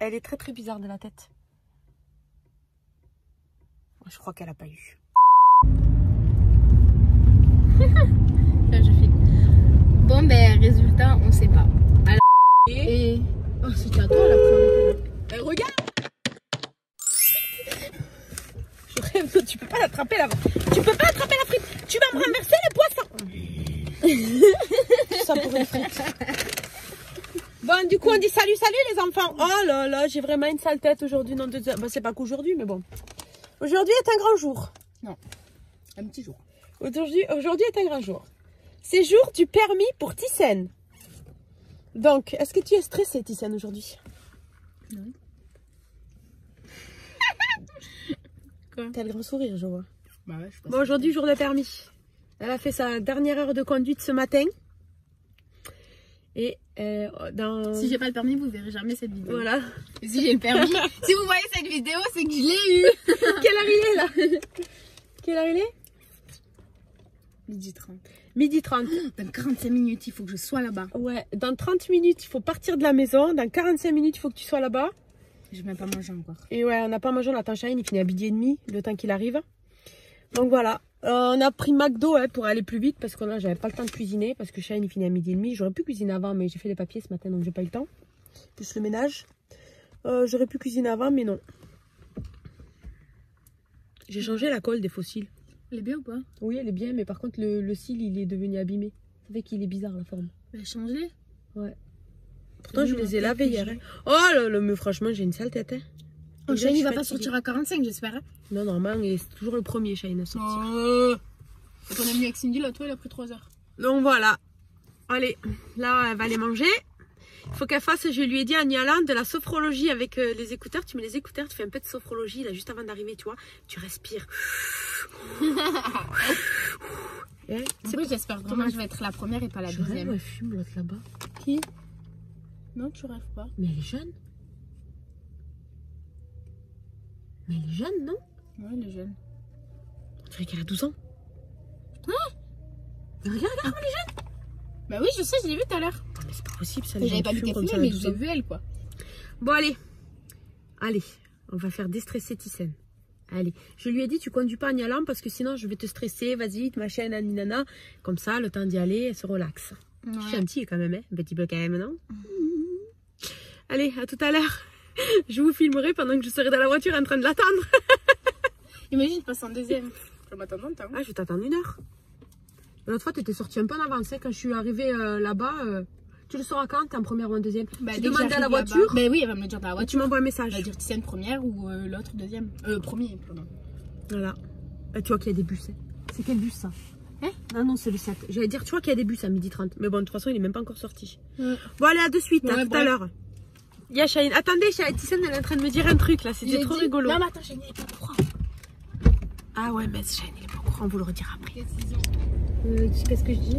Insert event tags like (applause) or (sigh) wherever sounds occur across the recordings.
elle est très très bizarre de la tête. Je crois qu'elle a pas eu. (laughs) Là, je fais. Bon, ben, résultat, on sait pas. Alors, Et, et. Oh, c'était à toi la première. Eh, regarde Je rêve, tu peux pas l'attraper là Tu peux pas attraper la frite Tu vas me renverser le poisson (laughs) Ça pour une frite. Bon, du coup, on dit salut, salut les enfants. Oh là là, j'ai vraiment une sale tête aujourd'hui. Non, deux... bah, c'est pas qu'aujourd'hui, mais bon. Aujourd'hui est un grand jour. Un petit jour. Aujourd'hui, est un grand jour. C'est jour du permis pour Thyssen. Donc, est-ce que tu es stressée, Thyssen, aujourd'hui? (laughs) Quoi? T'as le grand sourire, je vois. Bah ouais, je pense. Bon, aujourd'hui, jour de permis. Elle a fait sa dernière heure de conduite ce matin. Et euh, dans... Si j'ai pas le permis, vous verrez jamais cette vidéo. Voilà. Si j'ai le permis, (laughs) si vous voyez cette vidéo, c'est que je l'ai eu. (laughs) Quelle heure il est, là (laughs) Quelle heure il est Midi 30. Midi 30. (gasps) Dans 45 minutes, il faut que je sois là-bas. Ouais, dans 30 minutes, il faut partir de la maison. Dans 45 minutes, il faut que tu sois là-bas. Je même pas mangé encore. Et ouais, on n'a pas mangé, on attend Shine, il finit à midi et demi, le temps qu'il arrive. Donc voilà, Euh, on a pris McDo ouais, pour aller plus vite parce que là, j'avais pas le temps de cuisiner parce que Shine, il finit à midi et demi. J'aurais pu cuisiner avant, mais j'ai fait des papiers ce matin, donc j'ai pas eu le temps. Plus le ménage. Euh, J'aurais pu cuisiner avant, mais non. J'ai changé la colle des fossiles. Elle est bien ou pas? Oui, elle est bien, mais par contre, le, le cil, il est devenu abîmé. Ça fait qu'il est bizarre, la forme. Elle a changé? Pourtant, je les ai lavés hier. hein. Oh là là, mais franchement, j'ai une sale tête. Hein. Je il va pas sortir à 45, j'espère. hein. Non, normalement, et c'est toujours le premier Shine à sortir. Oh. Quand on a mis avec Cindy, là, toi, il a pris 3 heures. Donc voilà. Allez, là, elle va aller manger. Il faut qu'elle fasse, je lui ai dit à Nialan, de la sophrologie avec euh, les écouteurs. Tu mets les écouteurs, tu fais un peu de sophrologie, là, juste avant d'arriver, tu vois. Tu respires. (laughs) C'est pourquoi j'espère vraiment que je vais être la première et pas la Je deuxième. rêve, elle fume l'autre là-bas. Qui? Non, tu rêves pas. Mais elle est jeune. Mais elle est jeune, non? Ouais, elle est jeune. On dirait qu'elle a 12 ans. Mais regarde, regarde, elle est jeune. Bah oui, je sais, je l'ai vu tout à l'heure. Mais c'est pas possible, ça. J'avais pas vu qu'elle fumait, mais 12 j'ai vu elle, quoi. Bon, allez. Allez, on va faire déstresser Thyssen. Allez, je lui ai dit, tu conduis pas en y allant parce que sinon je vais te stresser. Vas-y, ma chaîne, aninana. Comme ça, le temps d'y aller, elle se relaxe. Je suis gentil quand même, hein. un petit peu quand même, non? Allez, à tout à l'heure. (laughs) Je vous filmerai pendant que je serai dans la voiture en train de l'attendre. (laughs) Imagine, je passe en deuxième. Je vais m'attendre longtemps. Ah, je vais t'attendre une heure. L'autre fois, tu étais sorti un peu en avance. hein, Quand je suis arrivée euh, là-bas, euh, tu le sauras quand T'es en première ou en deuxième? Bah, Tu demandes à la voiture? Bah oui, elle va me le dire dans la voiture. tu m'envoies un message. Elle va dire Tiziane première ou euh, l'autre deuxième? Euh, premier, pardon. Voilà. Bah, tu vois qu'il y a des bus. hein. C'est quel bus ça? Hein? Non, non, c'est le 7. J'allais dire, tu vois qu'il y a des bus à midi 30. Mais bon, de toute façon, il est même pas encore sorti. Ouais. Bon, allez, à de suite, à Ouais, tout à l'heure. Il y a Shahine. Attendez, Shahine, Tissane, elle est en train de me dire un truc là. C'était trop dit- rigolo. Non, mais attends, Shane, il est pas au courant. Ah ouais, mais Shahine, il est pas au courant, on vous le redira après. Qu'est-ce Euh, Qu'est-ce que je dis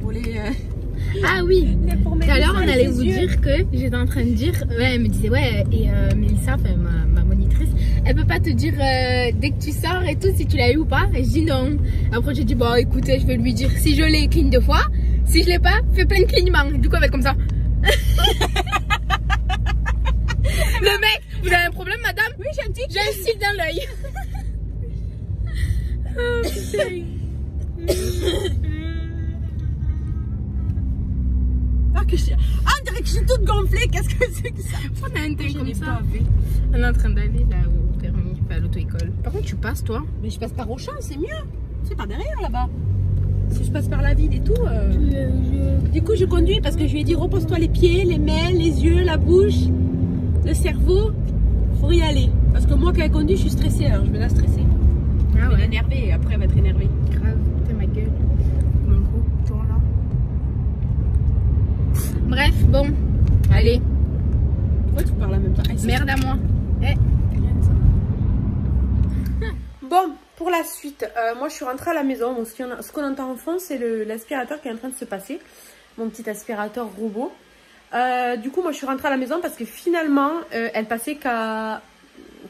Pour les. euh, (laughs) Ah oui Tout à l'heure, on allait vous dire que j'étais en train de dire. Ouais, elle me disait, ouais, et euh, Mélissa, enfin, ma, ma monitrice, elle peut pas te dire euh, dès que tu sors et tout si tu l'as eu ou pas. Et je dis non. Après, j'ai dit, bon, écoutez, je vais lui dire si je l'ai, cligne deux fois. Si je l'ai pas, fais plein de clignements. Du coup, elle va être comme ça. (laughs) Le mec, vous avez un problème, madame Oui, j'ai un tic. J'ai un cil dans l'œil. (laughs) Oh, putain. Ah, que je... ah, on dirait que je suis toute gonflée. Qu'est-ce que c'est que ça On a un tel comme ça. pas. On est en train d'aller là au permis, enfin, à l'auto-école. Par contre, tu passes, toi Mais je passe par Auchan, c'est mieux. C'est par derrière là-bas. Si je passe par la ville et tout. euh, Du coup, je conduis parce que je lui ai dit repose-toi les pieds, les mains, les yeux, la bouche, le cerveau. Faut y aller. Parce que moi, quand elle conduit, je suis stressée. Alors, je vais la stresser. Ah Je vais l'énerver et après, elle va être énervée. grave. Putain, ma gueule. Mon gros tour là. Bref, bon. Allez, Pourquoi tu parles en même temps? C'est- merde à moi. (laughs) Bon, pour la suite, euh, moi je suis rentrée à la maison. Ce qu'on entend en fond, c'est l'aspirateur qui est en train de se passer. Mon petit aspirateur robot. Euh, du coup, moi je suis rentrée à la maison parce que finalement, euh, elle passait qu'à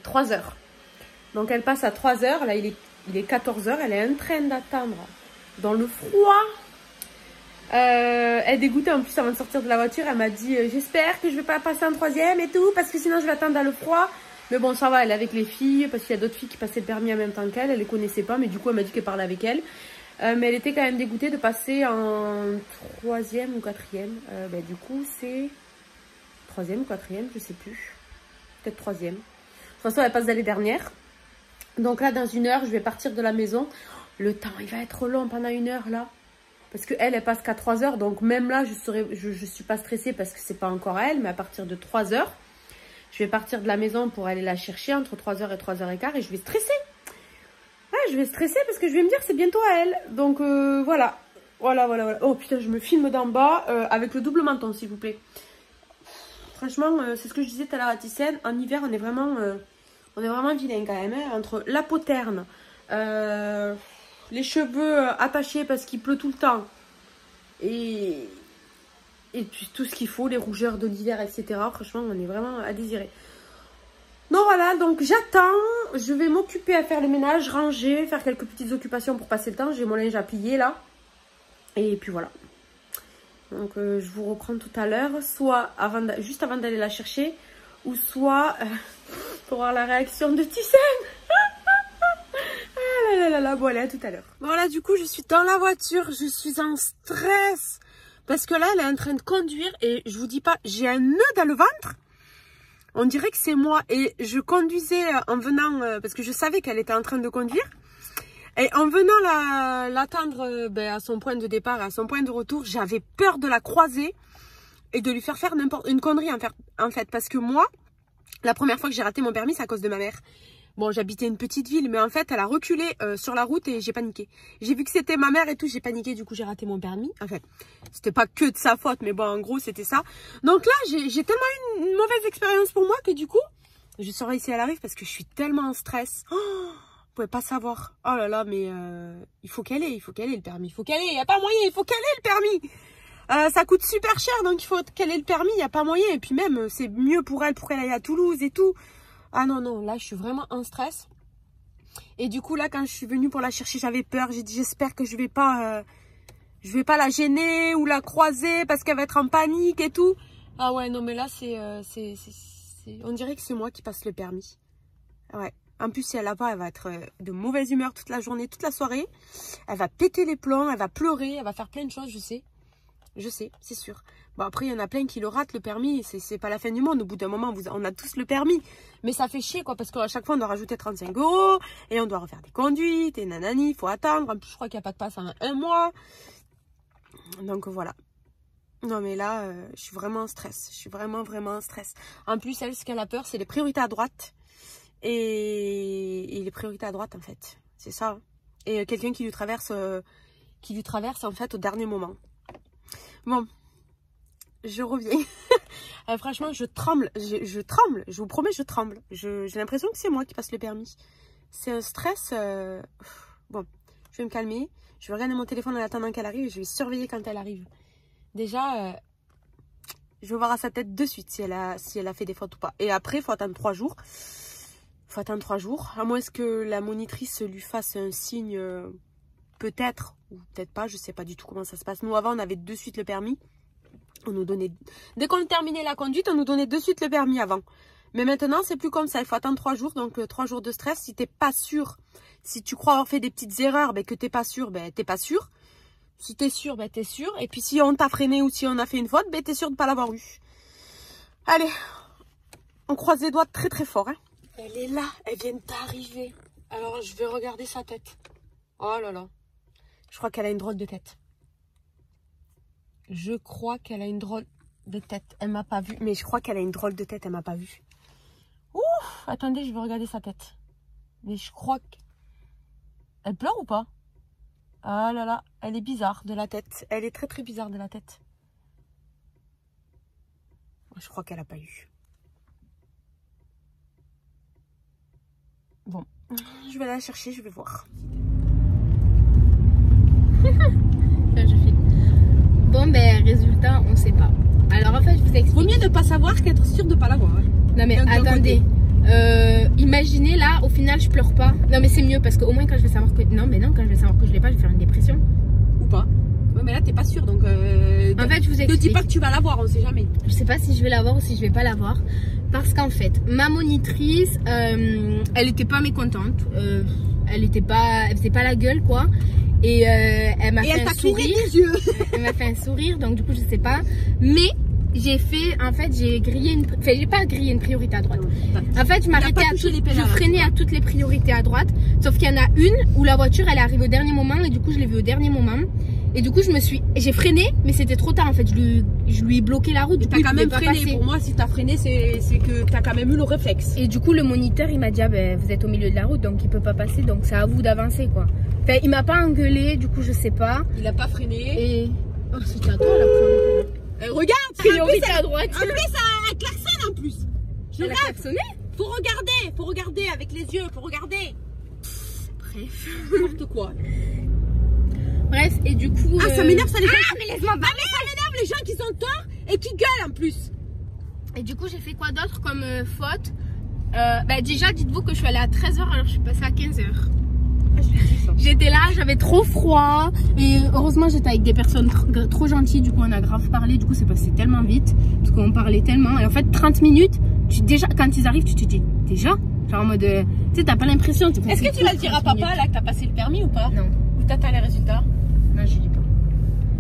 3 heures. Donc elle passe à 3 heures. Là, il est, il est 14 heures. Elle est en train d'attendre dans le froid. Euh, elle est dégoûtée en plus avant de sortir de la voiture. Elle m'a dit J'espère que je vais pas passer en troisième et tout, parce que sinon je vais attendre dans le froid. Mais bon, ça va, elle est avec les filles, parce qu'il y a d'autres filles qui passaient le permis en même temps qu'elle. Elle les connaissait pas, mais du coup, elle m'a dit qu'elle parlait avec elle. Euh, mais elle était quand même dégoûtée de passer en troisième ou quatrième. Euh, ben, du coup, c'est troisième ou quatrième, je sais plus. Peut-être troisième. De toute façon, elle passe l'année dernière. Donc là, dans une heure, je vais partir de la maison. Le temps, il va être long pendant une heure là. Parce qu'elle, elle passe qu'à 3 heures. Donc même là, je ne suis pas stressée parce que c'est pas encore elle. Mais à partir de 3 heures, je vais partir de la maison pour aller la chercher entre 3h et 3h15 et je vais stresser. Je vais stresser parce que je vais me dire c'est bientôt à elle. Donc euh, voilà. Voilà, voilà, voilà. Oh putain, je me filme d'en bas euh, avec le double menton, s'il vous plaît. Franchement, euh, c'est ce que je disais tout à l'heure à Tissène. En hiver, on est vraiment, on est vraiment vilain quand même. hein. Entre la peau terne, euh, les cheveux attachés parce qu'il pleut tout le temps et, et puis tout ce qu'il faut, les rougeurs de l'hiver, etc. Franchement, on est vraiment à désirer. Donc voilà, donc j'attends. Je vais m'occuper à faire le ménage, ranger, faire quelques petites occupations pour passer le temps. J'ai mon linge à plier là. Et puis voilà. Donc euh, je vous reprends tout à l'heure, soit avant juste avant d'aller la chercher, ou soit euh, (laughs) pour voir la réaction de Thyssen. (laughs) ah là là là bon tout à l'heure. Voilà, du coup je suis dans la voiture, je suis en stress. Parce que là, elle est en train de conduire et je vous dis pas, j'ai un nœud dans le ventre. On dirait que c'est moi. Et je conduisais euh, en venant, euh, parce que je savais qu'elle était en train de conduire. Et en venant la- l'attendre euh, ben, à son point de départ, à son point de retour, j'avais peur de la croiser et de lui faire faire n'importe une connerie en fait. Parce que moi, la première fois que j'ai raté mon permis, c'est à cause de ma mère. Bon, j'habitais une petite ville, mais en fait, elle a reculé euh, sur la route et j'ai paniqué. J'ai vu que c'était ma mère et tout, j'ai paniqué, du coup, j'ai raté mon permis. En fait, c'était pas que de sa faute, mais bon, en gros, c'était ça. Donc là, j'ai tellement eu une, mauvaise expérience pour moi que du coup, je saurai si elle arrive parce que je suis tellement en stress. Oh, vous pouvez pas savoir. Oh là là, mais euh, il faut qu'elle ait, il faut qu'elle ait le permis. Il faut qu'elle ait, il n'y a pas moyen, il faut qu'elle ait le permis. Euh, ça coûte super cher, donc il faut qu'elle ait le permis, il n'y a pas moyen. Et puis même, c'est mieux pour elle, pour qu'elle aille à Toulouse et tout. Ah non, non, là, je suis vraiment en stress. Et du coup, là, quand je suis venue pour la chercher, j'avais peur. J'ai dit, j'espère que je vais pas... euh, je vais pas la gêner ou la croiser parce qu'elle va être en panique et tout. Ah ouais, non, mais là, c'est... euh, c'est- on dirait que c'est moi qui passe le permis. Ouais. En plus, si elle a pas, elle va être euh, de mauvaise humeur toute la journée, toute la soirée. Elle va péter les plombs, elle va pleurer, elle va faire plein de choses, je sais. Je sais, c'est sûr. Bon, après, il y en a plein qui le ratent, le permis. C'est pas la fin du monde. Au bout d'un moment, on a tous le permis. Mais ça fait chier, quoi, parce qu'à chaque fois, on doit rajouter 35 euros. Et on doit refaire des conduites. Et nanani, il faut attendre. En plus, je crois qu'il n'y a pas de passe en un mois. Donc, voilà. Non, mais là, euh, je suis vraiment en stress. Je suis vraiment, vraiment en stress. En plus, elle, ce qu'elle a peur, c'est les priorités à droite. Et, les priorités à droite, en fait. C'est ça. Et euh, quelqu'un qui lui traverse... euh, qui lui traverse, en fait, au dernier moment. Bon, je reviens. (laughs) Euh, franchement, je tremble, je, tremble, je vous promets, je tremble. J'ai l'impression que c'est moi qui passe le permis. C'est un stress. euh, Bon, je vais me calmer. Je vais regarder mon téléphone en attendant qu'elle arrive je vais surveiller quand elle arrive. Déjà, euh, je vais voir à sa tête de suite si elle a, si elle fait des fautes ou pas. Et après, il faut attendre trois jours. faut attendre trois jours. À moins que la monitrice lui fasse un signe, peut-être, ou peut-être pas, je sais pas du tout comment ça se passe. Nous, avant, on avait de suite le permis. On nous donnait, dès qu'on terminait la conduite, on nous donnait de suite le permis avant. Mais maintenant, c'est plus comme ça. Il faut attendre trois jours. Donc, euh, trois jours de stress. Si t'es pas sûr, si tu crois avoir fait des petites erreurs, ben, que t'es pas sûr, ben, t'es pas sûr. Si t'es sûr, ben, t'es sûr. Et puis, si on t'a freiné ou si on a fait une faute, ben, t'es sûr de pas l'avoir eu. Allez. On croise les doigts très, très fort, hein. Elle est là. Elle vient d'arriver. Alors, je vais regarder sa tête. Oh là là. Je crois qu'elle a une drôle de tête. Je crois qu'elle a une drôle de tête. Elle m'a pas vue. Mais je crois qu'elle a une drôle de tête. Elle m'a pas vue. Ouf Attendez, je vais regarder sa tête. Mais je crois que... Elle pleure ou pas? Ah là là, elle est bizarre de la tête. Elle est très très bizarre de la tête. Je crois qu'elle a pas eu. Bon, je vais la chercher, je vais voir. (laughs) Bon, ben, résultat, on sait pas. Alors, en fait, je vous Vaut explique. mieux ne pas savoir qu'être sûr de pas l'avoir. hein. Non, mais attendez. Euh, imaginez là, au final, je pleure pas. Non, mais c'est mieux parce qu'au moins, quand je vais savoir que. Non, mais non, quand je vais savoir que je l'ai pas, je vais faire une dépression. Ou pas. Ouais, mais là, t'es pas sûr, donc. Euh, En fait, je vous ne explique. dis pas que tu vas l'avoir, on sait jamais. Je sais pas si je vais l'avoir ou si je vais pas l'avoir. Parce qu'en fait, ma monitrice, euh, elle était pas mécontente. Elle était pas, elle faisait pas la gueule, quoi. Et euh, elle m'a Et fait elle un sourire. les yeux. (laughs) Elle m'a fait un sourire, donc du coup, je sais pas. Mais j'ai fait, en fait, j'ai grillé une, enfin, j'ai pas grillé une priorité à droite. En fait, je m'arrêtais à tout- les pédales, je freinais à toutes les priorités à droite. Sauf qu'il y en a une où la voiture, elle est arrivée au dernier moment et du coup, je l'ai vue au dernier moment. Et du coup, je me suis, j'ai freiné, mais c'était trop tard en fait. Je lui, je lui ai bloqué la route. Du coup, il quand même freiné. passer. Pour moi, si t'as freiné, c'est que t'as quand même eu le réflexe. Et du coup, le moniteur, il m'a dit, ah, ben, vous êtes au milieu de la route, donc il peut pas passer, donc c'est à vous d'avancer, quoi. Enfin, il m'a pas engueulé, du coup, je sais pas. Il a pas freiné. Et. Oh, c'était à toi, la priorité. Eh, regarde, Priorité à droite. En plus, ça klaxonne en plus. Je Elle a regarde. klaxonné Faut regarder, faut regarder avec les yeux, faut regarder. Bref. (laughs) N'importe quoi. Bref, et du coup. Ah, ça euh, m'énerve, ça les Ah, mais laisse-moi Ah, mais ça m'énerve les gens qui sont tort et qui gueulent en plus. Et du coup, j'ai fait quoi d'autre comme euh, faute? Euh, bah, Déjà, dites-vous que je suis allée à 13h alors je suis passée à 15h. Ah. J'étais là, j'avais trop froid. Et heureusement, j'étais avec des personnes tr- trop gentilles. Du coup, on a grave parlé. Du coup, c'est passé tellement vite. Parce qu'on parlait tellement. Et en fait, 30 minutes, tu, déjà, quand ils arrivent, tu te dis, déjà? Genre en mode, tu sais, t'as pas l'impression. Est-ce que tu vas le dire à papa là que t'as passé le permis ou pas? Non, Ou t'attends les résultats non, je dis pas.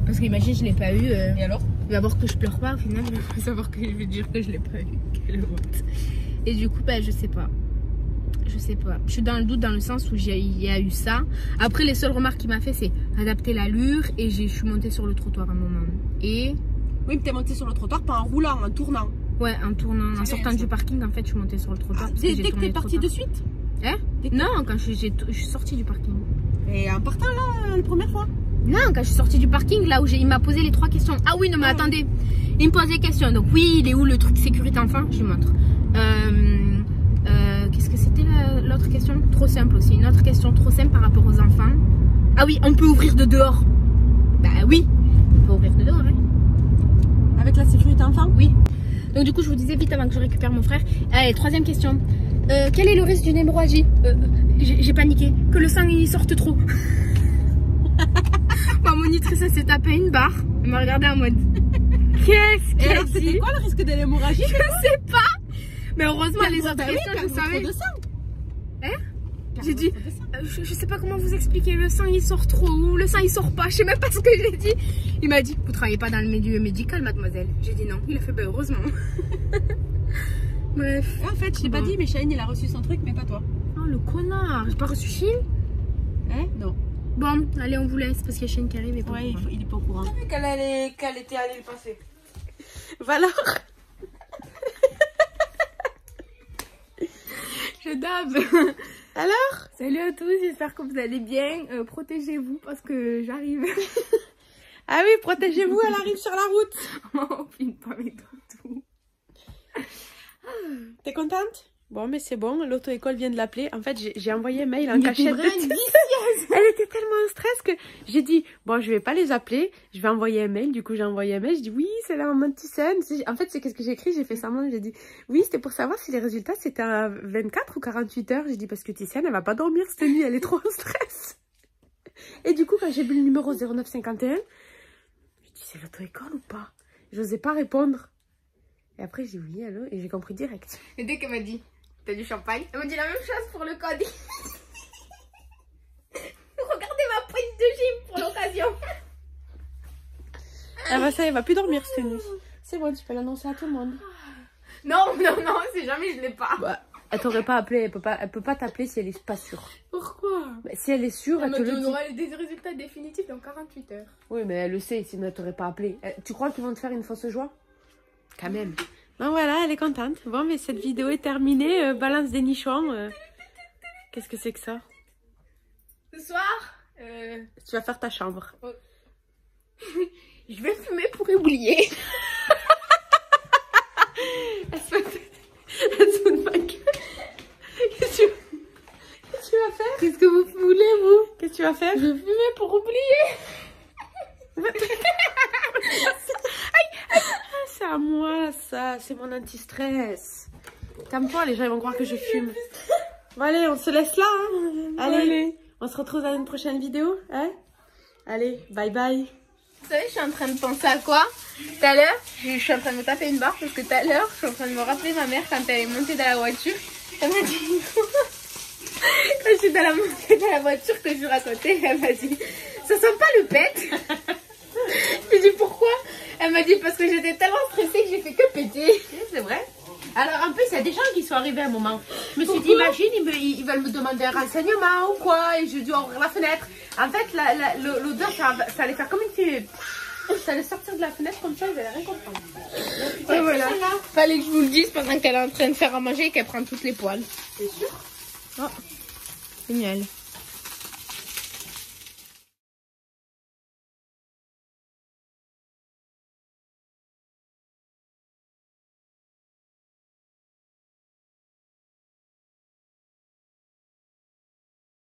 Parce qu'imagine, je l'ai pas eu. euh, Et alors D'abord que je pleure pas, au final, (laughs) il faut savoir que je vais dire que je l'ai pas eu. Quelle honte. Et du coup, bah, je sais pas. Je sais pas. Je suis dans le doute dans le sens où il y a eu ça. Après, les seules remarques qu'il m'a fait, c'est adapter l'allure et je suis montée sur le trottoir un moment. Et Oui, mais t'es monté sur le trottoir pas en roulant, en tournant. ouais, en tournant, en sortant du parking, en fait, je suis montée sur le trottoir. Ah, dès que t'es trop parti tard. de suite Hein? Non, quand je suis sortie du parking. Et en partant là, la première fois Non, quand je suis sortie du parking, là où j'ai, il m'a posé les trois questions. Ah oui, non, mais Ah. attendez. Il me pose les questions. Donc, oui, il est où le truc sécurité enfant? Je lui montre. Euh, euh, qu'est-ce que c'était la- l'autre question? Trop simple aussi. Une autre question trop simple par rapport aux enfants. Ah oui, on peut ouvrir de dehors. Bah oui, on peut ouvrir de dehors, hein. Avec la sécurité enfant? Oui. Donc, du coup, je vous disais vite avant que je récupère mon frère. Allez, troisième question. Euh, quel est le risque d'une hémorragie? Euh, euh, J'ai paniqué. Que le sang il sorte trop. (laughs) Ma monitrice elle s'est tapée une barre. Elle m'a regardé en mode. (laughs) Qu'est-ce qu'elle alors, c'était dit? quoi le risque de l'hémorragie? Je sais pas. Mais heureusement, les autres Bah je savais. Hein? J'ai dit, euh, je, je sais pas comment vous expliquer. Le sang il sort trop ou le sang il sort pas. Je sais même pas ce que j'ai dit. Il m'a dit, vous travaillez pas dans le milieu médical, mademoiselle. J'ai dit non. Il a fait, bah heureusement. (laughs) Bref. En fait, je t'ai pas dit, mais Shane il a reçu son truc, mais pas toi. Le connard. J'ai pas reçu Chine. Hein Non. Bon, allez, on vous laisse parce qu'il y a Shane qui arrive et pas Ouais, il, courant. faut- il est pas au courant. qu'elle allait- était allée le passer. Voilà. (laughs) Je dab. Alors Salut à tous, j'espère que vous allez bien. Euh, Protégez-vous parce que j'arrive. (laughs) Ah oui, protégez-vous, elle arrive sur la route. (laughs) on filme pas mes tout. T'es contente? Bon, mais c'est bon, l'auto-école vient de l'appeler. En fait, j'ai- envoyé un mail en cachette. (laughs) Elle était tellement en stress que j'ai dit, bon, je vais pas les appeler, je vais envoyer un mail. Du coup, j'ai envoyé un mail, je dis, oui, c'est la maman de. C'est- En fait, c'est qu'est-ce que j'ai écrit? J'ai fait semblant, j'ai dit, oui, c'était pour savoir si les résultats c'était à 24 ou 48 heures. J'ai dit, parce que Thyssen, elle va pas dormir cette nuit, elle est trop en stress. (laughs) Et du coup, quand j'ai vu le numéro 0951, je dis, c'est l'auto-école ou pas? J'osais pas répondre. Et après, j'ai dit oui, allô, et j'ai compris direct. Et dès qu'elle m'a dit, t'as du champagne, elle m'a dit la même chose pour le code. (laughs) Regardez ma pointe de gym pour l'occasion. Ah bah ça, elle va plus dormir cette nuit. C'est bon, tu peux l'annoncer à tout le monde. Non, non, non, c'est jamais, je l'ai pas. Bah, elle t'aurait pas appelé, elle peut pas, elle peut pas t'appeler si elle est pas sûre. Pourquoi? Bah, si elle est sûre, elle, te dit, le on dit. aura des résultats définitifs dans 48 heures. Oui, mais elle le sait, sinon elle t'aurait pas appelé. Euh, Tu crois qu'ils vont te faire une fausse joie? Quand même. Ben voilà, elle est contente. Bon, mais cette vidéo est terminée. Euh, balance des nichons. euh. Qu'est-ce que c'est que ça? Ce soir, euh, Tu vas faire ta chambre. (laughs) je vais fumer pour oublier. Elle se elle se ma gueule. Qu'est-ce que tu vas faire? Qu'est-ce que vous voulez, vous? Qu'est-ce que tu vas faire? Je vais fumer pour oublier. (laughs) À moi, ça. C'est mon anti-stress. Calme-toi, les gens ils vont croire que je fume. Bon, allez, on se laisse là. hein. allez, on se retrouve dans une prochaine vidéo. Hein allez, bye bye. Vous savez, je suis en train de penser à quoi? Tout à l'heure, je suis en train de me taper une barre parce que tout à l'heure, je suis en train de me rappeler ma mère quand elle est montée dans la voiture. Elle m'a dit. (laughs) quand je suis dans la montée dans la voiture que je racontais, elle m'a dit Ça sent pas le pet? Je lui ai dit pourquoi? Elle m'a dit parce que j'étais tellement stressée que j'ai fait que péter. (laughs) C'est vrai. Alors en plus, il y a des gens qui sont arrivés à un moment. Je me suis dit, imagine, ils, me- ils veulent me demander un renseignement ou quoi, et je dû ouvrir la fenêtre. En fait, l'odeur, ça, ça allait faire comme une petite... Ça allait sortir de la fenêtre comme ça, ils allaient rien comprendre. Et voilà. Fallait que je vous le dise pendant qu'elle est en train de faire à manger et qu'elle prend toutes les poils. C'est sûr Génial.